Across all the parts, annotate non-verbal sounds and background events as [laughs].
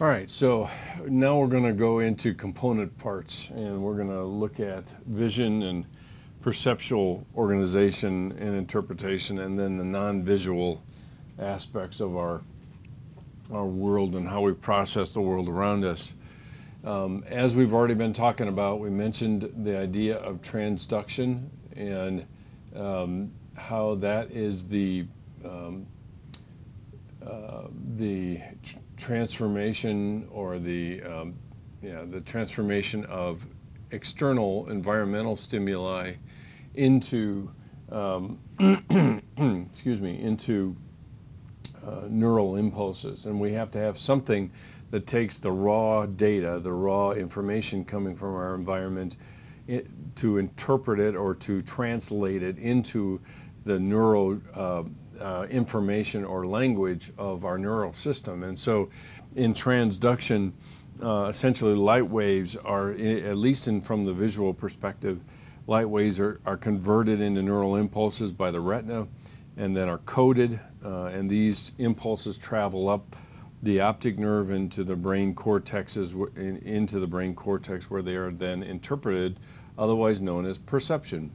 All right, so now we're going to go into component parts and we're going to look at vision and perceptual organization and interpretation and then the non-visual aspects of our our world and how we process the world around us. Um, as we've already been talking about, we mentioned the idea of transduction and um, how that is the um, uh, the transformation or the um, yeah the transformation of external environmental stimuli into um, [clears throat] excuse me into uh, neural impulses, and we have to have something that takes the raw data, the raw information coming from our environment, it, to interpret it or to translate it into the neural uh, uh, information or language of our neural system. And so in transduction, uh, essentially light waves are, at least in, from the visual perspective, light waves are, are converted into neural impulses by the retina and then are coded, uh, and these impulses travel up the optic nerve into the brain cortexes, in, into the brain cortex where they are then interpreted, otherwise known as perception.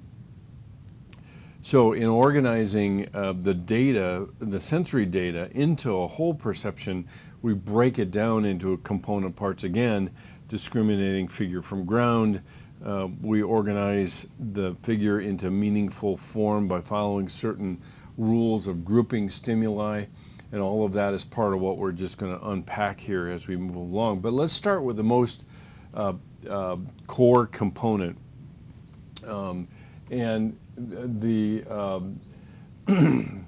So in organizing uh, the data, the sensory data, into a whole perception, we break it down into component parts again, discriminating figure from ground. Uh, we organize the figure into meaningful form by following certain rules of grouping stimuli, and all of that is part of what we're just going to unpack here as we move along. But let's start with the most uh, uh, core component. Um, and the, um, [clears throat]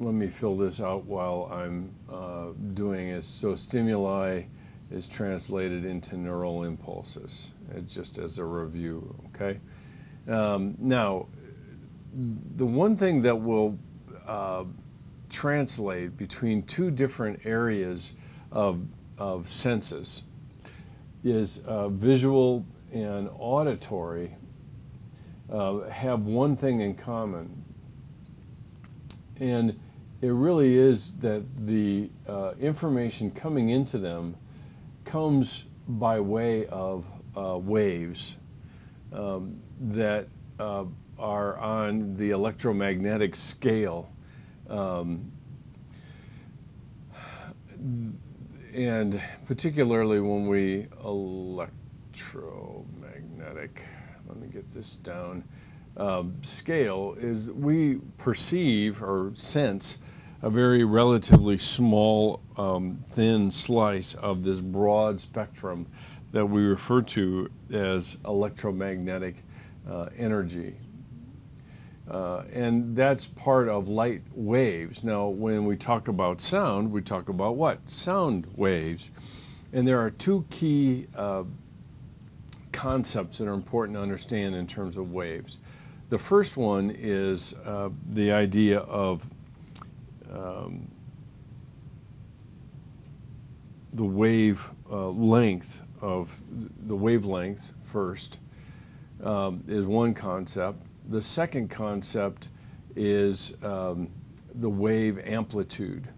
let me fill this out while I'm uh, doing it. So stimuli is translated into neural impulses, uh, just as a review, okay? Um, now, the one thing that will uh, translate between two different areas of, of senses is uh, visual and auditory uh, have one thing in common. And it really is that the uh, information coming into them comes by way of uh, waves um, that uh, are on the electromagnetic scale. Um, and particularly when we electromagnetic let me get this down, um, scale is we perceive or sense a very relatively small, um, thin slice of this broad spectrum that we refer to as electromagnetic uh, energy. Uh, and that's part of light waves. Now, when we talk about sound, we talk about what? Sound waves. And there are two key uh, concepts that are important to understand in terms of waves. The first one is uh, the idea of um, the wave uh, length of the wavelength first um, is one concept. The second concept is um, the wave amplitude.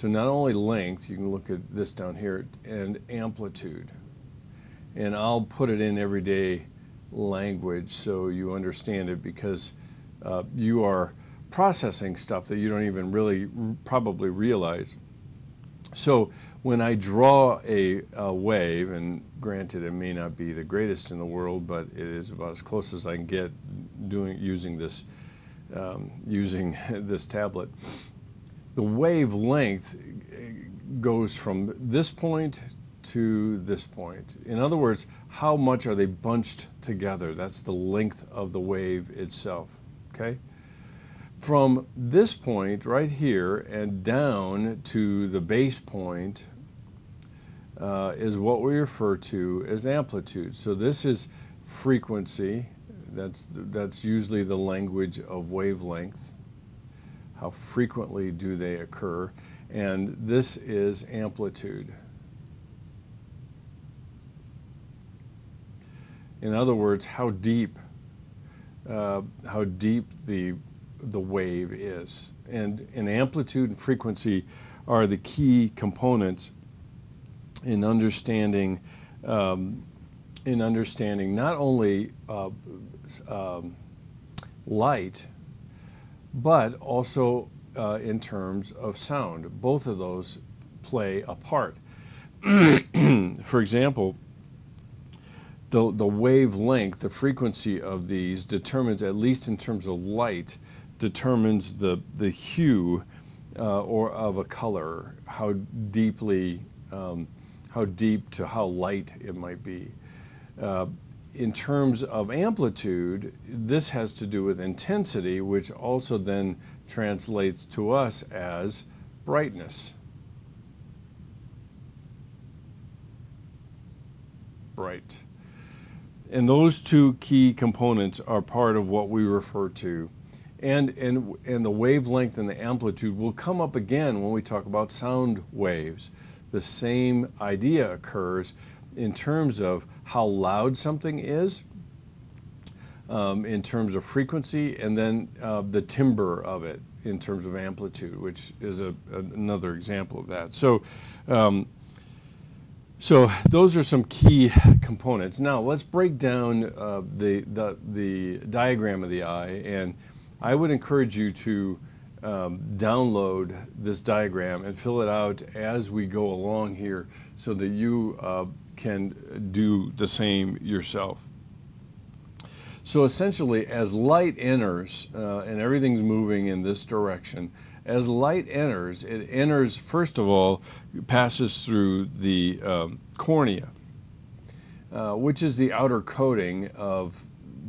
So not only length, you can look at this down here, and amplitude and I'll put it in everyday language so you understand it because uh, you are processing stuff that you don't even really probably realize. So when I draw a, a, wave, and granted it may not be the greatest in the world, but it is about as close as I can get doing using this um, using [laughs] this tablet. The wavelength goes from this point to this point. In other words, how much are they bunched together? That's the length of the wave itself, okay? From this point right here and down to the base point uh, is what we refer to as amplitude. So this is frequency. That's, that's usually the language of wavelength. How frequently do they occur? And this is amplitude. In other words, how deep, uh, how deep the the wave is, and, and amplitude and frequency are the key components in understanding um, in understanding not only uh, um, light, but also uh, in terms of sound. Both of those play a part. [clears throat] For example, the, the wavelength, the frequency of these determines, at least in terms of light, determines the, the hue uh, or of a color, how deeply, um, how deep to how light it might be. Uh, in terms of amplitude, this has to do with intensity, which also then translates to us as brightness. Bright. And those two key components are part of what we refer to. And, and, and the wavelength and the amplitude will come up again when we talk about sound waves. The same idea occurs in terms of how loud something is, um, in terms of frequency, and then uh, the timbre of it in terms of amplitude, which is a, another example of that. So, um, so those are some key components. Now let's break down uh, the, the, the diagram of the eye, and I would encourage you to um, download this diagram and fill it out as we go along here so that you uh, can do the same yourself. So essentially, as light enters, uh, and everything's moving in this direction, as light enters, it enters, first of all, passes through the um, cornea, uh, which is the outer coating of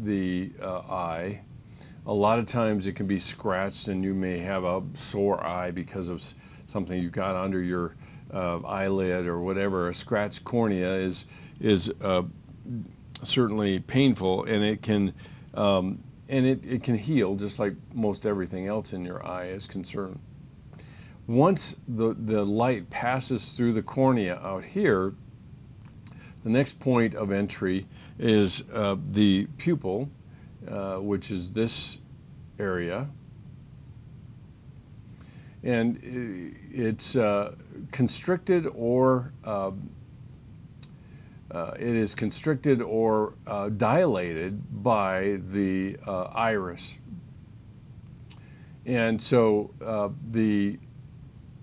the uh, eye. A lot of times it can be scratched, and you may have a sore eye because of something you got under your uh, eyelid or whatever. A scratched cornea is is uh, certainly painful, and it can um, and it, it can heal just like most everything else in your eye is concerned. Once the, the light passes through the cornea out here, the next point of entry is uh, the pupil, uh, which is this area. And it's uh, constricted or um, uh, it is constricted or uh, dilated by the uh, iris. And so uh, the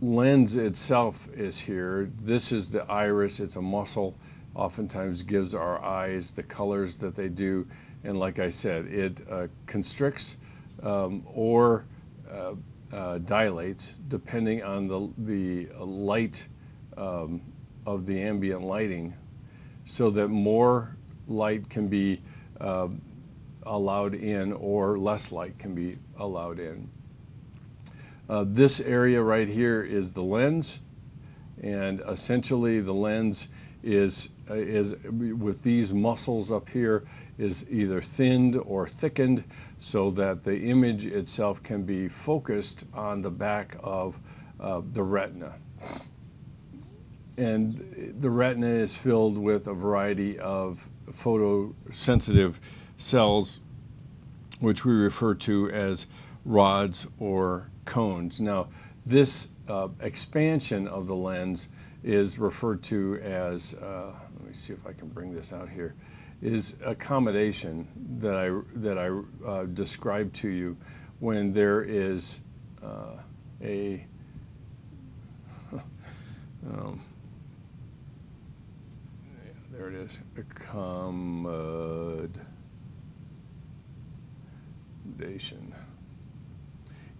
lens itself is here. This is the iris. It's a muscle. Oftentimes gives our eyes the colors that they do. And like I said, it uh, constricts um, or uh, dilates depending on the, the light um, of the ambient lighting so that more light can be uh, allowed in or less light can be allowed in. Uh, this area right here is the lens and essentially the lens is uh, is with these muscles up here is either thinned or thickened so that the image itself can be focused on the back of uh, the retina and the retina is filled with a variety of photosensitive cells, which we refer to as rods or cones. Now, this uh, expansion of the lens is referred to as, uh, let me see if I can bring this out here, is accommodation that I, that I uh, described to you when there is uh, a [laughs] um, there it is, accommodation.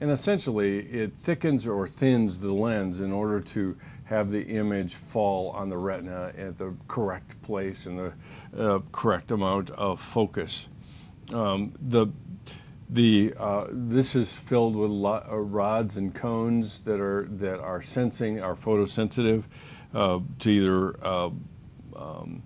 And essentially, it thickens or thins the lens in order to have the image fall on the retina at the correct place and the uh, correct amount of focus. Um, the the uh, this is filled with uh, rods and cones that are that are sensing are photosensitive uh, to either uh, um,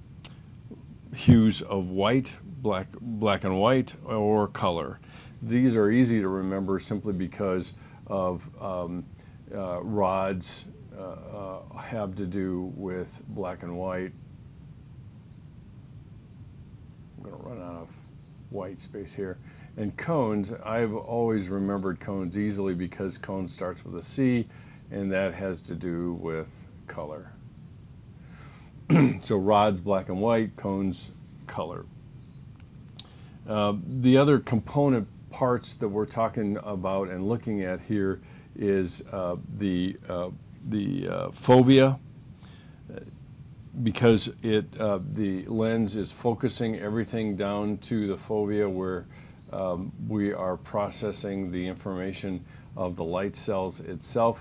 hues of white, black, black and white, or color. These are easy to remember simply because of um, uh, rods uh, uh, have to do with black and white. I'm going to run out of white space here. And cones, I've always remembered cones easily because cone starts with a C, and that has to do with color. So rods black and white, cones color. Uh, the other component parts that we're talking about and looking at here is uh, the uh, the uh, fovea because it uh, the lens is focusing everything down to the fovea where um, we are processing the information of the light cells itself.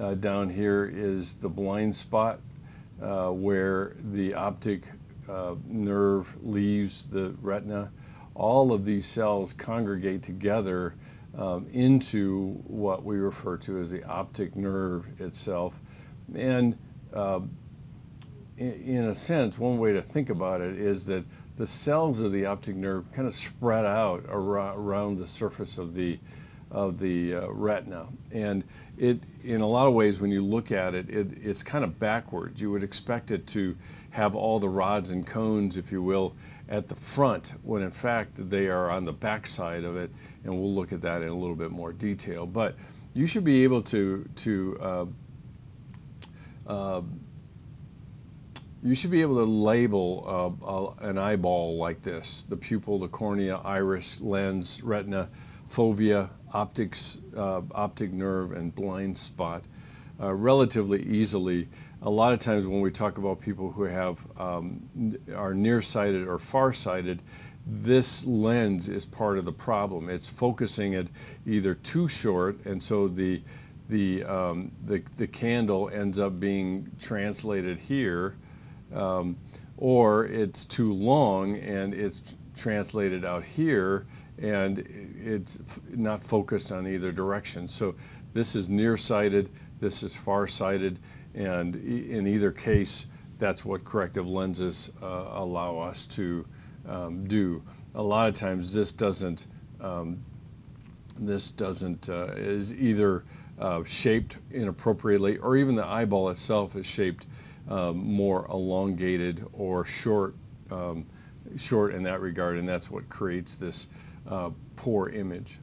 Uh, down here is the blind spot uh, where the optic uh, nerve leaves the retina. All of these cells congregate together um, into what we refer to as the optic nerve itself. And uh, in a sense, one way to think about it is that the cells of the optic nerve kind of spread out around the surface of the of the uh, retina. And it, in a lot of ways, when you look at it, it, it's kind of backwards. You would expect it to have all the rods and cones, if you will, at the front, when in fact they are on the back side of it. And we'll look at that in a little bit more detail. But you should be able to to uh, uh, you should be able to label uh, an eyeball like this the pupil, the cornea, iris, lens, retina, fovea, optics, uh, optic nerve, and blind spot uh, relatively easily. A lot of times when we talk about people who have um, are nearsighted or farsighted, this lens is part of the problem. It's focusing it either too short, and so the the um, the, the candle ends up being translated here um, or it's too long and it's translated out here and it's not focused on either direction. So this is nearsighted, this is farsighted, and in either case, that's what corrective lenses uh, allow us to um, do. A lot of times, this doesn't. Um, this doesn't uh, is either uh, shaped inappropriately, or even the eyeball itself is shaped um, more elongated or short, um, short in that regard, and that's what creates this Uh, poor image.